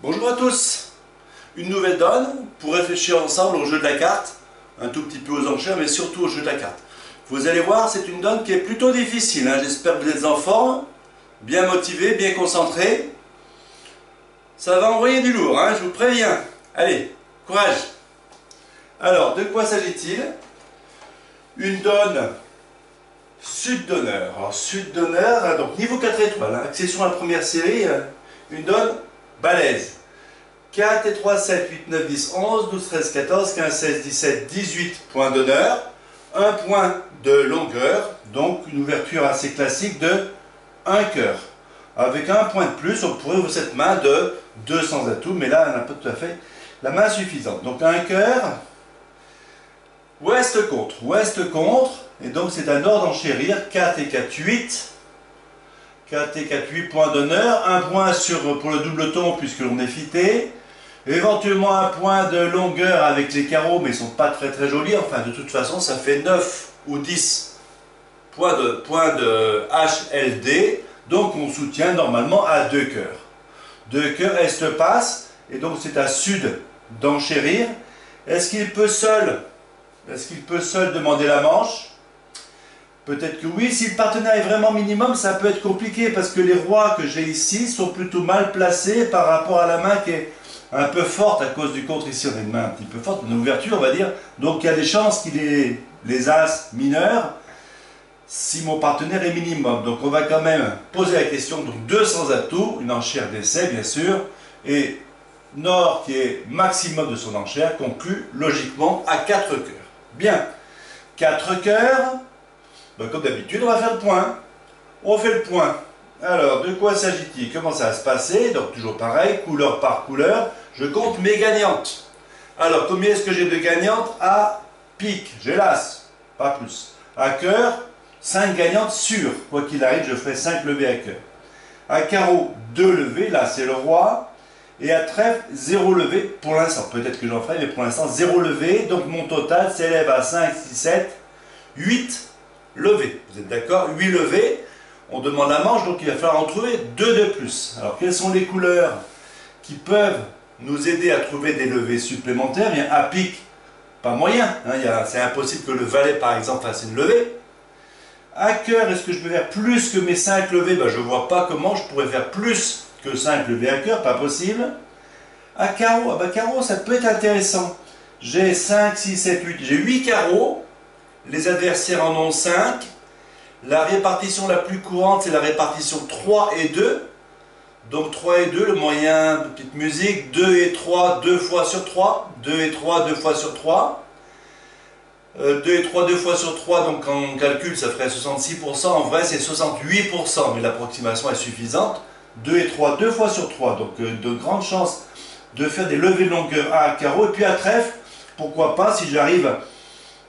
Bonjour à tous Une nouvelle donne pour réfléchir ensemble au jeu de la carte, un tout petit peu aux enchères, mais surtout au jeu de la carte. Vous allez voir, c'est une donne qui est plutôt difficile. Hein. J'espère que vous êtes en forme, bien motivé, bien concentré. Ça va envoyer du lourd, hein, je vous préviens. Allez, courage Alors, de quoi s'agit-il? Une donne sud d'honneur. Alors, sud d'honneur, hein, donc niveau 4 étoiles, hein, accession à la première série, une donne balèze. 4 et 3, 7, 8, 9, 10, 11, 12, 13, 14, 15, 16, 17, 18 points d'honneur. Un point de longueur, donc une ouverture assez classique de 1 cœur. Avec un point de plus, on pourrait ouvrir cette main de 200 atouts, mais là, on n'a pas tout à fait la main suffisante. Donc un cœur, ouest contre, ouest contre, et donc c'est un ordre enchérir, 4 et 4, 8, 4 et 4, 8 points d'honneur, un point sur, pour le double ton puisque l'on est fité, éventuellement un point de longueur avec les carreaux mais ils ne sont pas très très jolis, enfin de toute façon ça fait 9 ou 10 points de, points de HLD, donc on soutient normalement à deux cœurs. Deux cœurs, est passe, et donc c'est à sud d'enchérir. Est-ce qu'il peut seul, est-ce qu'il peut seul demander la manche? Peut-être que oui, si le partenaire est vraiment minimum, ça peut être compliqué parce que les rois que j'ai ici sont plutôt mal placés par rapport à la main qui est un peu forte à cause du contre. Ici, on a une main un petit peu forte, une ouverture, on va dire. Donc, il y a des chances qu'il ait les as mineurs si mon partenaire est minimum. Donc, on va quand même poser la question. Donc, 200 atouts, une enchère d'essai, bien sûr. Et Nord, qui est maximum de son enchère, conclut logiquement à 4 cœurs. Bien. 4 cœurs. Donc, comme d'habitude, on va faire le point. On fait le point. Alors, de quoi s'agit-il? Comment ça va se passer? Donc, toujours pareil, couleur par couleur. Je compte mes gagnantes. Alors, combien est-ce que j'ai de gagnantes? À pique, j'ai l'as, pas plus. À cœur, 5 gagnantes sûres. Quoi qu'il arrive, je ferai 5 levées à cœur. À carreau, 2 levées, là c'est le roi. Et à trèfle, 0 levé pour l'instant. Peut-être que j'en ferai, mais pour l'instant, 0 levé. Donc mon total s'élève à 5, 6, 7, 8 levé. Vous êtes d'accord? 8 levées. On demande la manche, donc il va falloir en trouver 2 de plus. Alors, quelles sont les couleurs qui peuvent nous aider à trouver des levées supplémentaires? Bien, à pique, pas moyen. Hein, c'est impossible que le valet, par exemple, fasse une levée. À cœur, est-ce que je peux faire plus que mes 5 levées? Ben, Je ne vois pas comment je pourrais faire plus que 5 levées à cœur, pas possible. À carreau, ah ben, carreau, ça peut être intéressant. J'ai 5, 6, 7, 8. J'ai 8 carreaux les adversaires en ont 5. La répartition la plus courante, c'est la répartition 3 et 2. Donc 3 et 2, le moyen de petite musique, 2 et 3, 2 fois sur 3, 2 et 3, 2 fois sur 3. 2 euh, et 3, 2 fois sur 3, donc quand on calcule, ça ferait 66%. En vrai, c'est 68%, mais l'approximation est suffisante. 2 et 3, 2 fois sur 3, donc euh, de grandes chances de faire des levées de longueur à carreau. Et puis à trèfle, pourquoi pas, si j'arrive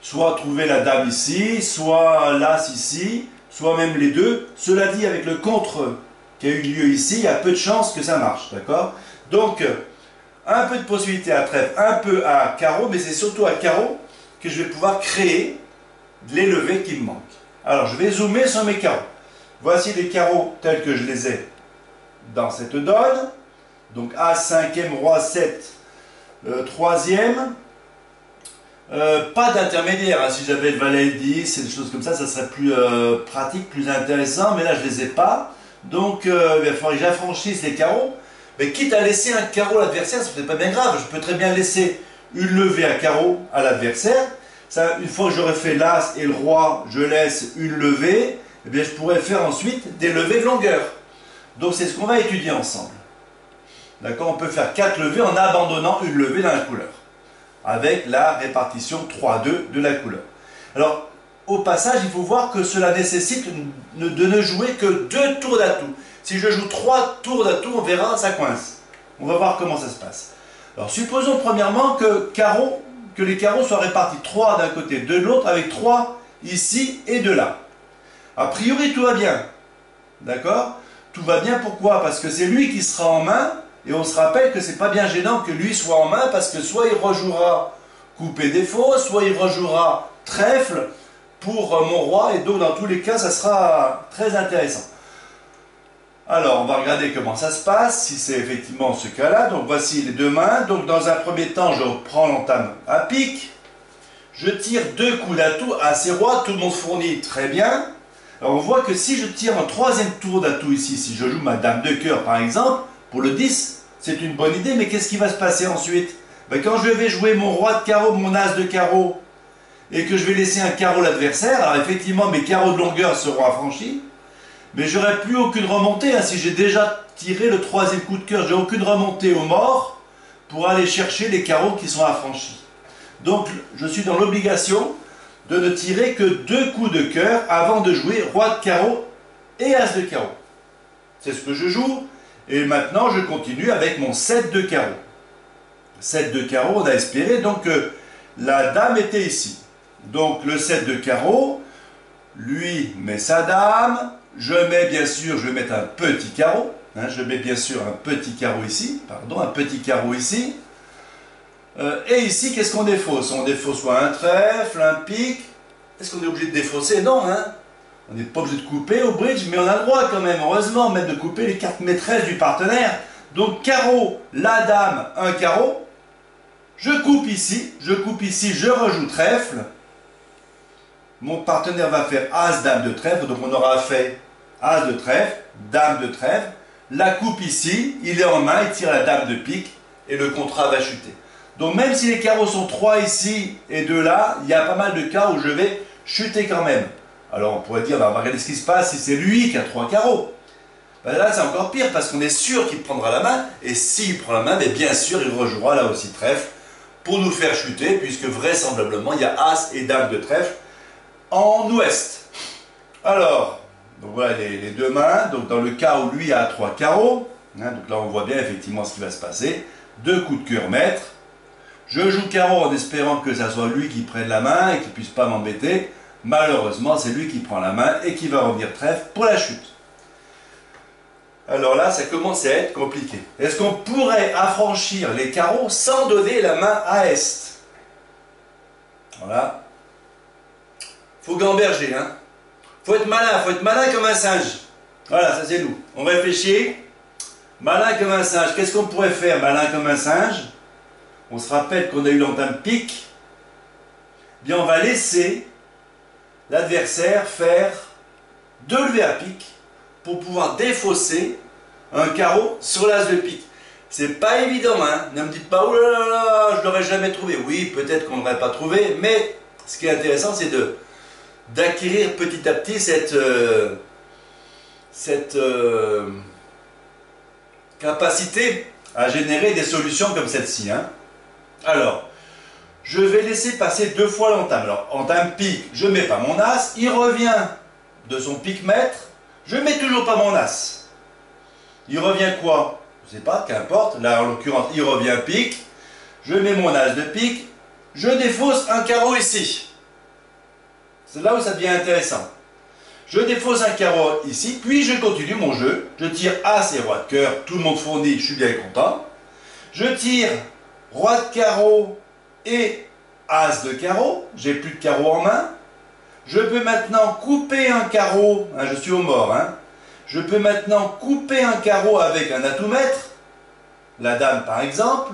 soit trouver la dame ici, soit l'as ici, soit même les deux. Cela dit, avec le contre qui a eu lieu ici, il y a peu de chances que ça marche, d'accord? Donc, un peu de possibilité à trèfle, un peu à carreau, mais c'est surtout à carreau que je vais pouvoir créer les levées qui me manquent. Alors, je vais zoomer sur mes carreaux. Voici les carreaux tels que je les ai dans cette donne. Donc, A, 5e, Roi, 7, 3e. Euh, pas d'intermédiaire, hein. si j'avais le valet 10 et des choses comme ça, ça serait plus euh, pratique, plus intéressant, mais là je les ai pas. Donc euh, il va que j'affranchisse les carreaux. Mais quitte à laisser un carreau à l'adversaire, ce n'est pas bien grave. Je peux très bien laisser une levée à carreau à l'adversaire. une fois que j'aurai fait l'as et le roi, je laisse une levée. Et eh bien, je pourrais faire ensuite des levées de longueur. Donc c'est ce qu'on va étudier ensemble. D'accord? On peut faire quatre levées en abandonnant une levée dans la couleur avec la répartition 3-2 de la couleur. Alors, au passage, il faut voir que cela nécessite de ne jouer que deux tours d'atout. Si je joue trois tours d'atout, on verra, ça coince. On va voir comment ça se passe. Alors, supposons premièrement que, que les carreaux soient répartis 3 d'un côté, 2 de l'autre, avec 3 ici et 2 là. A priori, tout va bien. D'accord? Tout va bien, pourquoi? Parce que c'est lui qui sera en main, et on se rappelle que c'est pas bien gênant que lui soit en main parce que soit il rejouera coupé défaut, soit il rejouera trèfle pour euh, mon roi et donc dans tous les cas ça sera très intéressant. Alors, on va regarder comment ça se passe, si c'est effectivement ce cas-là. Donc, voici les deux mains. Donc, dans un premier temps, je prends l'entame à pic. Je tire deux coups d'atout assez roi. Tout le monde fournit très bien. Alors, on voit que si je tire un troisième tour d'atout ici, si je joue ma dame de cœur par exemple, pour le 10, c'est une bonne idée. Mais qu'est-ce qui va se passer ensuite? Ben, Quand je vais jouer mon roi de carreau, mon as de carreau, et que je vais laisser un carreau l'adversaire, alors effectivement, mes carreaux de longueur seront affranchis. Mais j'aurai plus aucune remontée. Hein. Si j'ai déjà tiré le troisième coup de cœur, j'ai aucune remontée au mort pour aller chercher les carreaux qui sont affranchis. Donc je suis dans l'obligation de ne tirer que deux coups de cœur avant de jouer roi de carreau et as de carreau. C'est ce que je joue. Et maintenant je continue avec mon 7 de carreau. 7 de carreau, on a espéré donc que la dame était ici. Donc le 7 de carreau, lui met sa dame, je mets bien sûr, je vais mettre un petit carreau. Hein, je mets bien sûr un petit carreau ici, pardon, un petit carreau ici. Euh, et ici, qu'est-ce qu'on défausse? On défausse soit un trèfle, un pic. Est-ce qu'on est obligé de défausser? Non, hein On n'est pas obligé de couper au bridge, mais on a le droit quand même, heureusement, même de couper les cartes maîtresses du partenaire. Donc carreau, la dame, un carreau. Je coupe ici, je coupe ici, je rejoue trèfle mon partenaire va faire As, Dame de trèfle, donc on aura fait As de trèfle, Dame de trèfle, la coupe ici, il est en main, il tire la Dame de pique, et le contrat va chuter. Donc même si les carreaux sont 3 ici et 2 là, il y a pas mal de cas où je vais chuter quand même. Alors on pourrait dire, bah, on ce qui se passe si c'est lui qui a 3 carreaux. Ben là c'est encore pire parce qu'on est sûr qu'il prendra la main, et s'il prend la main, mais bien sûr il rejouera là aussi trèfle pour nous faire chuter, puisque vraisemblablement il y a As et Dame de trèfle, en ouest. Alors, donc voilà les, deux mains. Donc dans le cas où lui a trois carreaux, hein, donc là on voit bien effectivement ce qui va se passer. Deux coups de cœur maître. Je joue carreau en espérant que ça soit lui qui prenne la main et qu'il puisse pas m'embêter. Malheureusement, c'est lui qui prend la main et qui va revenir trèfle pour la chute. Alors là, ça commence à être compliqué. Est-ce qu'on pourrait affranchir les carreaux sans donner la main à Est? Voilà faut gamberger, hein. Faut être malin, faut être malin comme un singe. Voilà, ça c'est nous. On réfléchit. Malin comme un singe. Qu'est-ce qu'on pourrait faire, malin comme un singe? On se rappelle qu'on a eu l'entame pique. Bien, on va laisser l'adversaire faire deux levées à pique pour pouvoir défausser un carreau sur l'as de pique. C'est pas évident, hein. Ne me dites pas, oh là là là, je l'aurais jamais trouvé. Oui, peut-être qu'on ne l'aurait pas trouvé, mais ce qui est intéressant, c'est d'acquérir petit à petit cette, euh, euh, capacité à générer des solutions comme celle-ci. Hein. Alors, je vais laisser passer deux fois l'entame. Alors, entame pique, je ne mets pas mon as, il revient de son pic maître, je ne mets toujours pas mon as. Il revient quoi? Je sais pas, qu'importe. Là, en l'occurrence, il revient pique, je mets mon as de pique, je défausse un carreau ici. C'est là où ça devient intéressant. Je défausse un carreau ici, puis je continue mon jeu. Je tire As et Roi de cœur, tout le monde fournit, je suis bien content. Je tire Roi de carreau et As de carreau, j'ai plus de carreau en main. Je peux maintenant couper un carreau, hein, je suis au mort, hein. je peux maintenant couper un carreau avec un atout maître, la dame par exemple.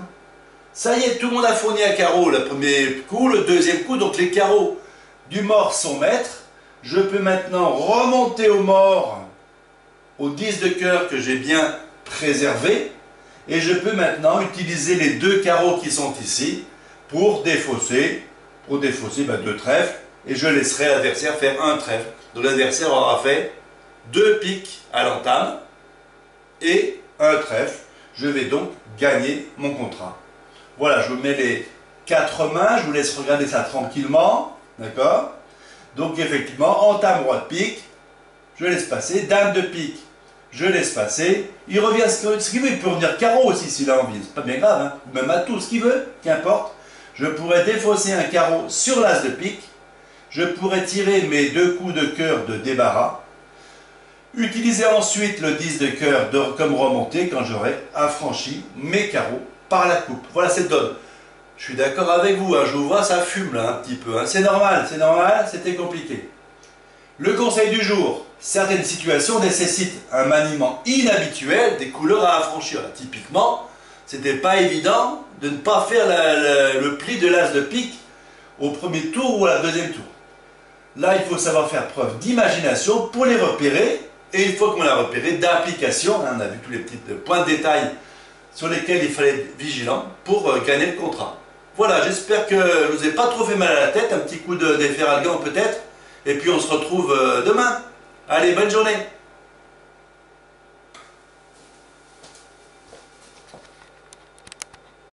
Ça y est, tout le monde a fourni un carreau le premier coup, le deuxième coup, donc les carreaux du mort son maître, je peux maintenant remonter au mort au 10 de cœur que j'ai bien préservé et je peux maintenant utiliser les deux carreaux qui sont ici pour défausser, pour défausser bah, deux trèfles et je laisserai l'adversaire faire un trèfle. Donc l'adversaire aura fait deux piques à l'entame et un trèfle. Je vais donc gagner mon contrat. Voilà, je vous mets les quatre mains, je vous laisse regarder ça tranquillement. D'accord? Donc effectivement, entame roi de pique, je laisse passer, dame de pique, je laisse passer, il revient ce qu'il veut, il peut revenir carreau aussi s'il a envie, c'est pas bien grave, hein même à tout ce qu'il veut, qu'importe. Je pourrais défausser un carreau sur l'as de pique, je pourrais tirer mes deux coups de cœur de débarras, utiliser ensuite le 10 de cœur comme remontée quand j'aurai affranchi mes carreaux par la coupe. Voilà cette donne. Je suis d'accord avec vous, hein, je vois, ça fume là un petit peu. Hein. C'est normal, c'est normal, c'était compliqué. Le conseil du jour, certaines situations nécessitent un maniement inhabituel des couleurs à affranchir. Typiquement, c'était pas évident de ne pas faire le pli de l'as de pique au premier tour ou à la deuxième tour. Là, il faut savoir faire preuve d'imagination pour les repérer, et une fois qu'on l'a repéré, d'application. Hein, on a vu tous les petits points de détail sur lesquels il fallait être vigilant pour euh, gagner le contrat. Voilà, j'espère que je vous ai pas trop fait mal à la tête, un petit coup d'effet peut-être, et puis on se retrouve euh, demain. Allez, bonne journée